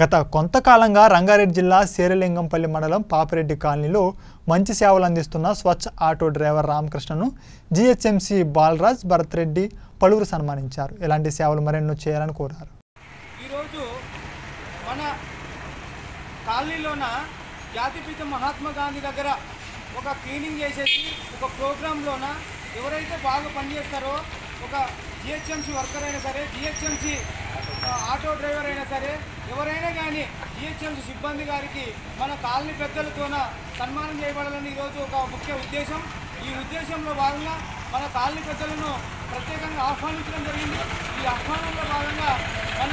గత కొంతకాలంగా రంగారెడ్డి జిల్లా శేరలింగంపల్లి మండలం పాపిరెడ్డి కాలనీలో మంచి సేవలు అందిస్తున్న స్వచ్ఛ ఆటో డ్రైవర్ రామకృష్ణను జీహెచ్ఎంసీ బాలరాజ్ భరత్ రెడ్డి పలువురు సన్మానించారు. ఇలాంటి సేవలు మరెన్నో చేయాలని కోరారు. ఈరోజు మన కాలనీలోన జాతిపిత మహాత్మా గాంధీ దగ్గర ఒక క్లీనింగ్ చేసేసి ఒక ప్రోగ్రాంలోన ఎవరైతే బాగా పనిచేస్తారో ఒక జిహెచ్ఎంసీ వర్కర్ అయినా సరే జిహెచ్ఎంసీ ఆటో డ్రైవర్ అయినా సరే ఎవరైనా కానీ జిహెచ్ఎంసీ సిబ్బంది గారికి మన కాలనీ పెద్దలతోన సన్మానం చేయబడాలని ఈరోజు ఒక ముఖ్య ఉద్దేశం. ఈ ఉద్దేశంలో భాగంగా మన కాలనీ పెద్దలను ప్రత్యేకంగా ఆహ్వానించడం జరిగింది. ఈ ఆహ్వానంలో భాగంగా మన